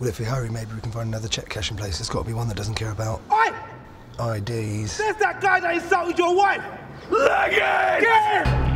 Well, if we hurry, maybe we can find another check cashing place. There's got to be one that doesn't care about Oi! IDs. There's that guy that insulted your wife! Get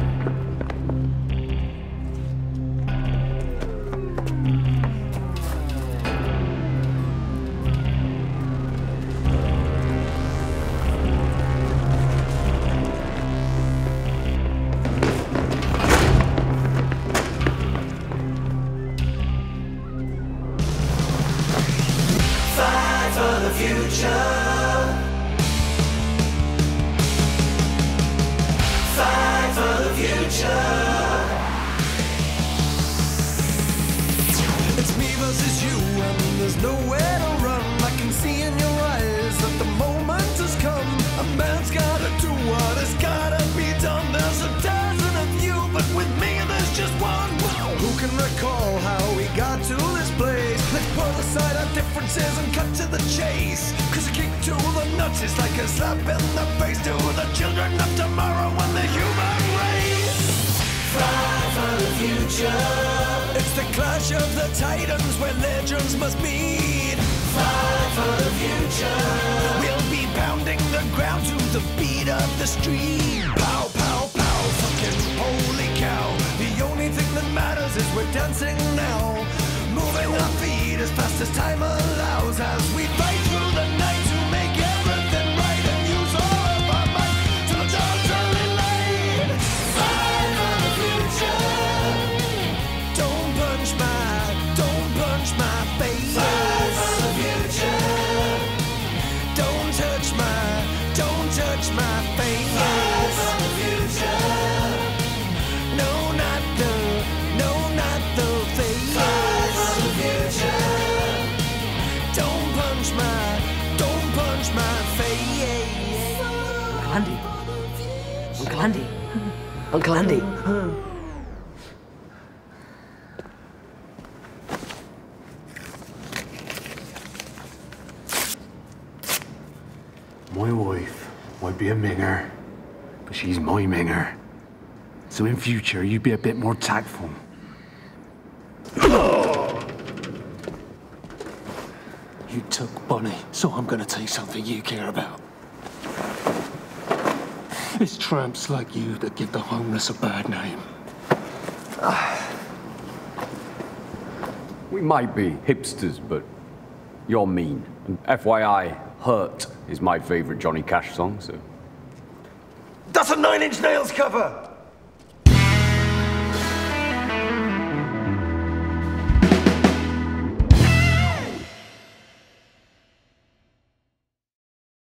just one. Who can recall how we got to aside our differences and cut to the chase. Cause a kick to the nuts is like a slap in the face to the children of tomorrow and the human race. Fight for the future. It's the clash of the titans where legends must meet. Fight for the future. We'll be pounding the ground to the beat of the street. Pow, pow, pow, fucking holy cow. The only thing that matters is we're dancing now. As fast as time allows as we fight through the night to make everything right and use all of our might till the dawn's early light. Fight for the future. Don't punch my, don't punch my face. Fight for the future. My, don't punch my face. Uncle Andy. Uncle Andy. Uncle Andy. My wife might be a minger, but she's my minger. So in future, you'd be a bit more tactful. You took Bonnie, so I'm gonna take something you care about. It's tramps like you that give the homeless a bad name. We might be hipsters, but you're mean. And FYI, Hurt is my favorite Johnny Cash song, so. That's a Nine Inch Nails cover.